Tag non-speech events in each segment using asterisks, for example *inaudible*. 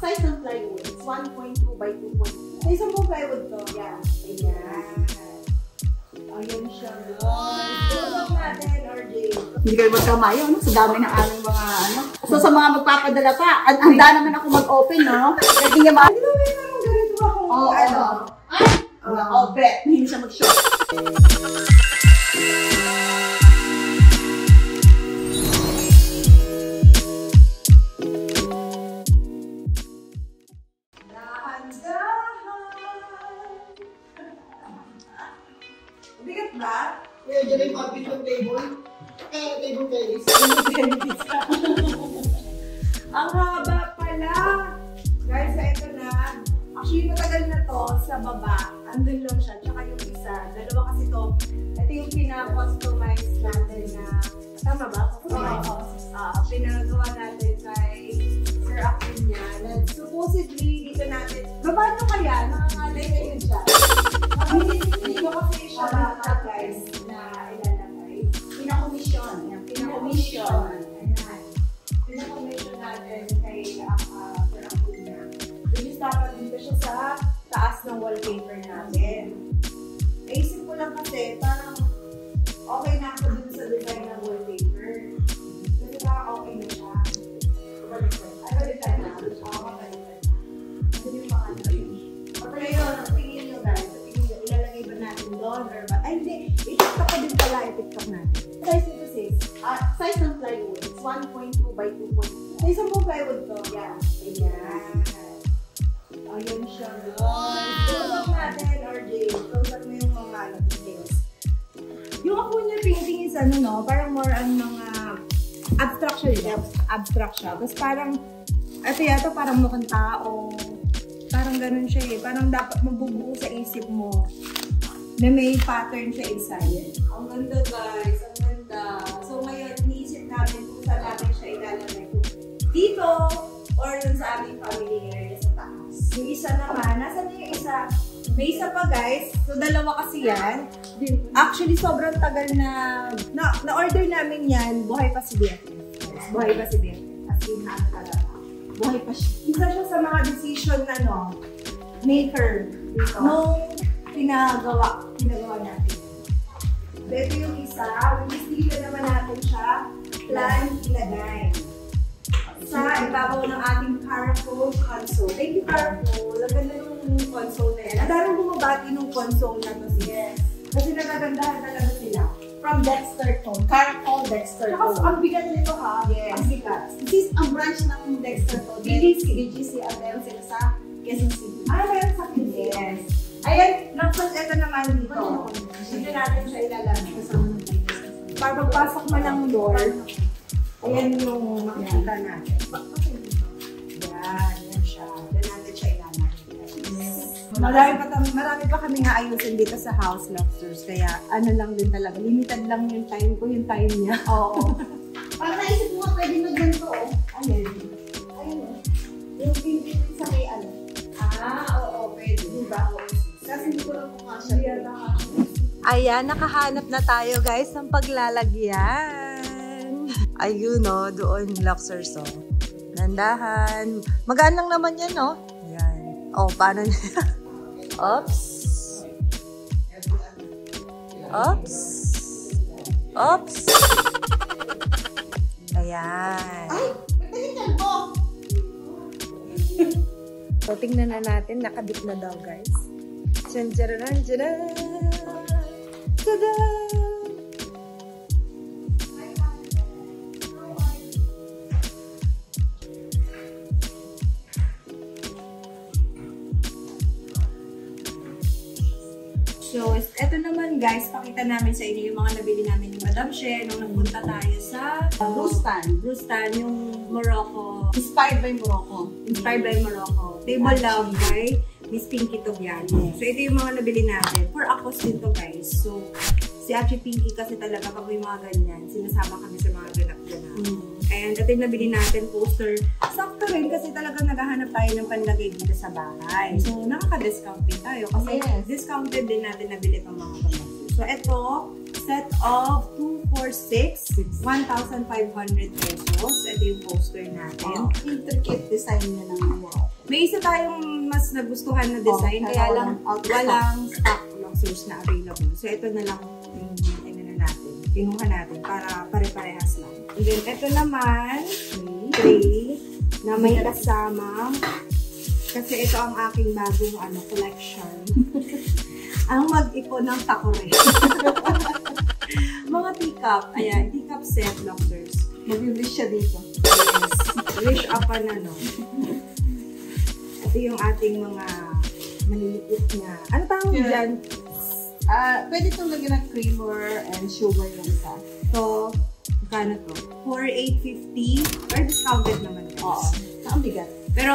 size ng plywood is 1.2 by 2.2. Sa isang pong plywood to. Yeah. Ayan. Ayan siya. Guys. Tulog natin, RJ. Hindi kayo magkamayo, no? Sa dami ng aming mga, ano. So, sa mga magpapadala pa, an- handa naman ako mag-open, no? Pwede nga ma- Hindi naman ganito ako. Oo, ano. Ay! Oh, bet. Hindi siya mag-shop. Sa baba. Andun lang siya. Tsaka yung isa. Dalawa kasi to. Ito yung pina-customize natin na... Tama ba? Oo. Ah, pinagawa natin kay Sir Acuña. Na supposedly, dito natin... Baba nyo kaya? Nangangalay kayo dyan. Dito kasi siya taas ng wallpaper natin. Yung ako niya painting is ano, no? Parang more on mga abstract siya, di ba? Abstract siya. Tapos parang, ito yata parang mukhang tao. Parang ganun siya eh. Parang dapat mabubuo sa isip mo na may pattern siya inside. Ang ganda guys, ang ganda. So ngayon, iniisip namin kung saan natin siya ilalagay. Dito, or dun sa aming family May isa pa guys. So dalawa kasi yan. Actually, sobrang tagal na, na, na-order namin yan. Buhay pa si. Guys. Buhay pa si Beatrice. As in, ano talaga. Buhay pa siya. Isa siya sa mga decision na, no, maker dito. Nung pinagawa, pinagawa natin. So, ito yung isa. Which is dito naman natin siya plan ilagay sa ibabaw ng ating Caracol console. Thank you, Caracol. Ang ganda nung console na yan. Ang daming bumabati nung console na to. Yes. Kasi nagagandahan talaga sila. From Dexter Tone. Caracol Dexter Saka Tone. ang bigat nito ha. Yes. Ang bigat. This is ang branch ng Dexter Tone. BGC. BGC at meron sila sa Quezon City. Ay, meron sa akin. Yes. Ayan, tapos ito naman dito. Dito natin siya ilalagay. Para pagpasok mo ng door, ayan yung makikita natin. Marami pa, marami pa kami nga ayusin dito sa house lobsters. Kaya ano lang din talaga. Limited lang yung time ko, yung time niya. Oo. Para naisip mo pwede na ganito, oh. Ayun. Ayun, oh. Yung pinipin sa may ano. Ah, oo, pwede. Diba? Kasi hindi ko lang kung kasya. Ayan, nakahanap na tayo guys ng paglalagyan. Ayun no, doon Luxor so. Nandahan. Magaan lang naman yan no. Ayan. Oh, paano niya? *laughs* Oops. Oops. Oops. Ayan. Ay! Pagdahingan mo! So, tingnan na natin. Nakabit na daw, guys. Tjaran. Tada! Guys, pakita namin sa inyo yung mga nabili namin ni Madam She nung nagpunta tayo sa uh, Brewstan. Brewstan, yung Morocco Inspired by Morocco. Inspired by Morocco. Table Love by Miss Pinky Tobiano. So, ito yung mga nabili natin. For Akos din to, guys. So, si Achi Pinky kasi talaga pag may mga ganyan, sinasama kami sa mga ganap-ganap. And ito yung nabili natin, poster. Sakto rin kasi talagang naghahanap tayo ng panlagay dito sa bahay. So, nakaka-discount din tayo kasi Yes. discounted din natin nabili itong mga gamot. So, ito, set of 246, 1,500 pesos. Ito yung poster natin. Oh, intricate design niya ng Morocco. siya yung mas nagustuhan na design, Oh, kaya lang walang stock boxers na available. So, ito na lang yung na kinuha natin para pare-parehas lang. And then, ito naman, tray, na may kasama. Kasi ito ang aking bagong ano, collection. *laughs* ang mag-ipon ng takore. *laughs* Mga teacup. Ayan, teacup set, doctors. Mag-wish siya dito. Yes. Wish upan na, no? Ito yung ating mga maliliit na. Ano tawag Yeah. dyan? Ah, pwede itong lagyan ng creamer and sugar yung isa. So, magkano to? 4,850. Or discounted naman. Oo. Ang bigat. Pero,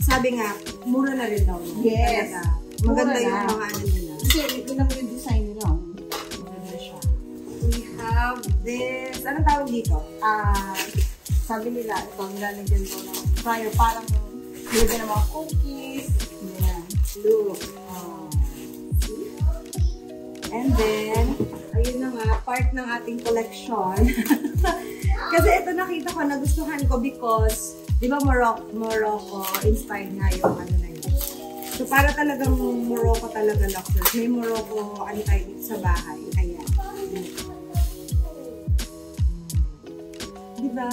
sabi nga, mura na rin daw. Yes. Talaga. Maganda yung mga ano nila. Kasi, tignan mo yung design nila. oh. Maganda siya. We have this. Anong tawag dito? Ah, sabi nila, ito, nilalagyan ko ng fryer. Parang nilagyan ng mga cookies. Yan. Look. And then, ayun na nga, part ng ating collection. *laughs* Kasi ito nakita ko, nagustuhan ko because, di ba Morocco, Morocco inspired nga yung ano na yun. So para talagang Morocco talaga luxury. May Morocco, ano tayo dito sa bahay. Ayan. Di ba?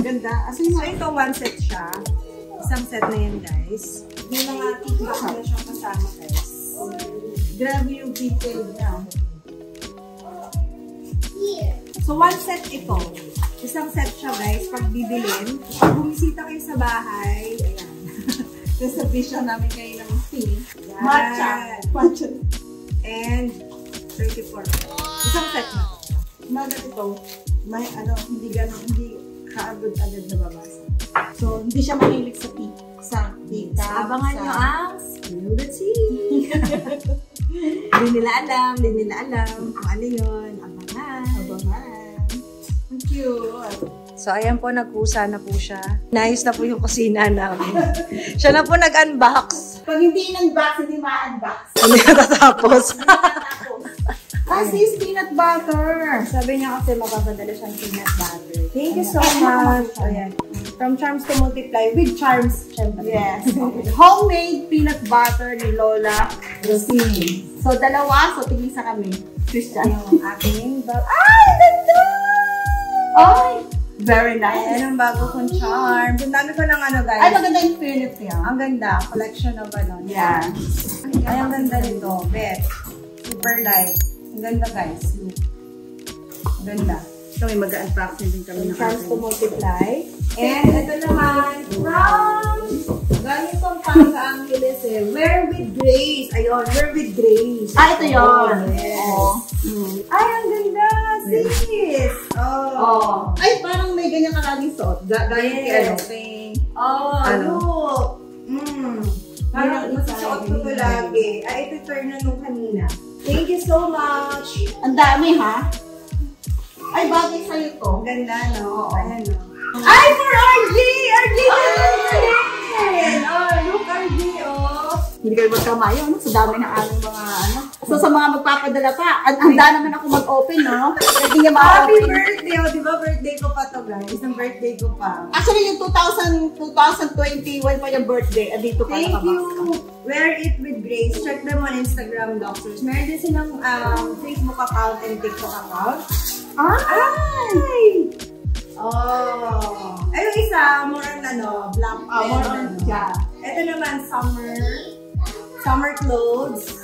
Ganda. As in, So ito, one set siya. Isang set na yan, guys. May mga tiktok na siyang kasama, guys. Grabe yung detail niya. So, one set ito. Isang set siya, guys, pag bibilin. Pag bumisita kayo sa bahay, ayan. *laughs* Sasabi siya namin kayo ng tea. Yan. Matcha. Matcha. And 34. Isang set na. Mga ganito, may ano, hindi ganun, hindi kaagad-agad nababasa. So, hindi siya mahilig sa tea. Sa tea. Abangan nyo ang Spill the Tea. Hindi nila alam, hindi nila alam kung ano yun. Abangan. Abangan. Ang cute. So, ayan po, nagkusa na po siya. Nice na po yung kusina namin. *laughs* siya na po nag-unbox. Pag hindi in-unbox, hindi ma-unbox. *laughs* Hindi natatapos. Ah, sis, peanut butter. Sabi niya kasi mapapadala siyang peanut butter. Thank you so much. Ayan. From charms to multiply with charms, syempre. Yes. *laughs* Okay. Homemade peanut butter ni Lola Rosini. So, dalawa. So, tigisa kami. Christian. Yung aking bag. Ay, ganda! Ay! Very Ayan nice. ang bago kong charms. Ang dami ko ng ano, guys. Ay, maganda yung fairness niya. Ang ganda. Collection of ano. Yeah. Ay, ang ganda nito. Bet. Super light. Ang ganda, guys. Look. Ang ganda. Kami mag-unboxing din kami ng charms to ating- multiply. And ito naman, from galing Pampanga Angeles eh. Wear with grace. Ayun, wear with grace. Ah, ito yun. Yes. Oo. Mm. Ay, ang ganda! Sis! Oh. Oh. Ay, parang may ganyan ka laging suot. Ga gaya kay ano, Yes. kay... Oh, Ano? look! Mm. Parang ang masusuot ko to lagi. Ay, ito turn na nung kanina. Thank you so much! Ang dami, ha? Ay, bagay sa'yo to. Ang ganda, no? Ayan, no? Ay, for RG! RG na rin! Oh, look, RG, oh! Hindi kayo magkamayo, no? Sa dami ng aming mga, ano. So, sa mga magpapadala pa, ang handa naman ako mag-open, no? Pwede niya Happy ma-open. birthday! Oh, di ba birthday ko pa to, guys? Isang birthday ko pa. Actually, yung 2000, 2021 pa yung birthday, andito pa Thank you! Wear it with grace. Check them on Instagram, doctors. Meron din silang um, Facebook account and TikTok account. Ay! Oh! Ay, yung isa, more on ano, black Ah, more on, yeah. Ito naman, summer. Summer clothes.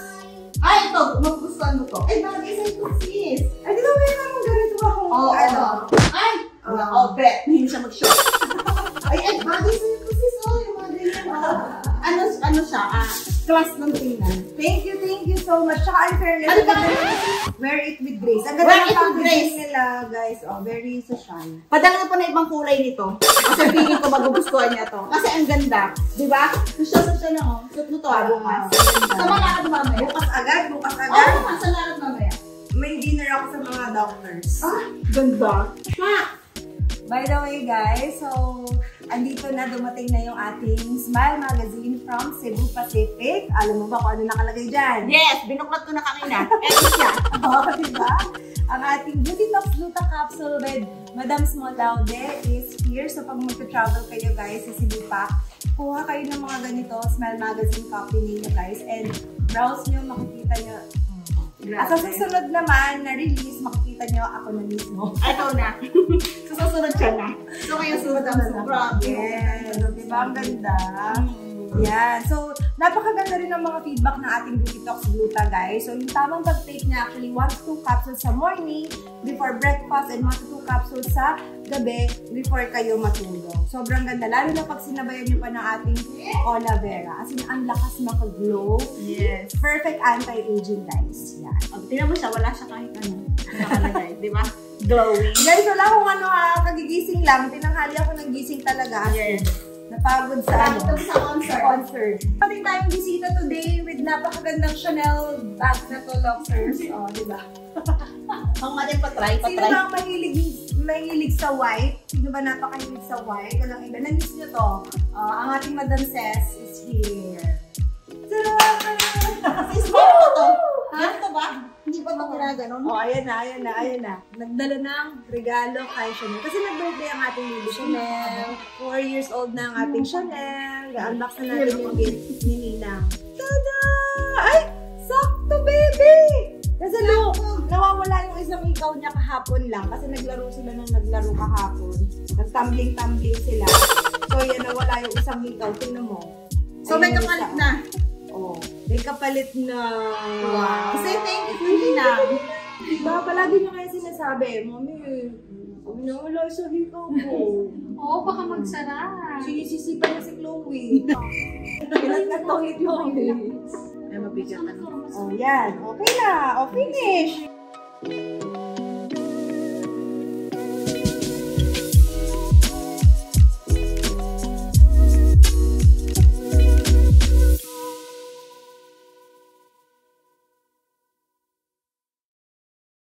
Ay, ito, magustuhan mo to. Ay, bagay sa'yo to, sis. Ay, di ba meron akong ganito akong Oo, ano? Ay! Oo. Oh, bet. Hindi siya mag-shop. *laughs* ay, ay, bagay sa'yo to, sis. Oh, yung mga ganyan. Oh. Ano, ano siya? Ah, class ng tingnan. Thank you, thank you so much. Tsaka, in fairness, Ano ba? wear it with grace. Ang ganda ng grace. nila, guys. Oh, very social. Padala na po na ibang kulay nito. Kasi feeling ko magugustuhan niya to. Kasi ang ganda. Di ba? Sa siya na, oh. Suot mo to, ah, bukas. Sa malakad mamaya. Bukas agad, bukas Oo, agad. oh, sa lakad mamaya. May dinner ako sa mga doctors. Ah, ganda. Ha! By the way, guys, so, andito na, dumating na yung ating Smile Magazine from Cebu Pacific. Alam mo ba kung ano nakalagay dyan? Yes, binuklat ko na kanina. Eto siya. *laughs* Oo, diba? Ang ating Beauty Talks Luta Capsule with Madam Smolaude is here. So, pag magta-travel kayo, guys, sa Cebu pa, kuha kayo ng mga ganito, Smile Magazine copy ninyo guys, and browse nyo, makikita nyo. At sa susunod naman na release, makikita nyo ako na mismo. Ito na. *laughs* so, susunod siya na. So, kayo sunod ang grabe. Yes. Diba? Ang ganda. Yan. So, napakaganda rin ng mga feedback ng ating Beauty Talks Gluta, guys. So, yung tamang pag-take niya, actually, 1 to 2 capsules sa morning before breakfast and 1 to 2 capsules sa gabi before kayo matulog. Sobrang ganda. Lalo na pag sinabayan niyo pa ng ating aloe vera. As in, ang lakas makaglow. Yes. Perfect anti-aging, guys. Yan. Oh, tingnan mo siya, wala siya kahit ano. Nakalagay, di ba? Glowing. Guys, wala akong ano ha, kagigising lang. Tinanghali ako ng gising talaga. As Yes. Napagod sa ano. Tapos sa concert. concert. Pati tayong bisita today with napakagandang Chanel bag na to, Loxers. O, oh, di ba? *laughs* Ang ating patry, Sino patry. ba ang mahilig, mahilig sa white? Sino ba napakahilig sa white? Walang iba. Namiss nyo to. Uh, ang ating Madam Ses is here. Ta-da! Sis, meron ba to? Ganito ba? Hindi pa ito ginaganon? Oh, ayan na, ayan na, ayan na. Nagdala ng regalo kay Chanel. Kasi nag-birthday ang ating baby Chanel. Four years old na ang ating Chanel. Ga-unbox na natin yung gift ni Ninang. Tada! Ay! Sakto, baby! Kasi look, yung isang ikaw niya kahapon lang. Kasi naglaro sila nang naglaro kahapon. Nag-tumbling-tumbling sila. So, yan, nawala yung isang ikaw. Tingnan mo. So, may Ayun kapalit isa. na. Oh, may kapalit na. Wow. Say thank you Nina. Diba, palagi niyo kaya sinasabi, Mami, huwag na wala sa hikaw ko. Oo, baka magsara. Sinisisipan niya si Chloe. *laughs* Pilat na to ni Chloe. Ay, mabigat ano. Oh, yan. Okay na. Oh, finish. Thank you.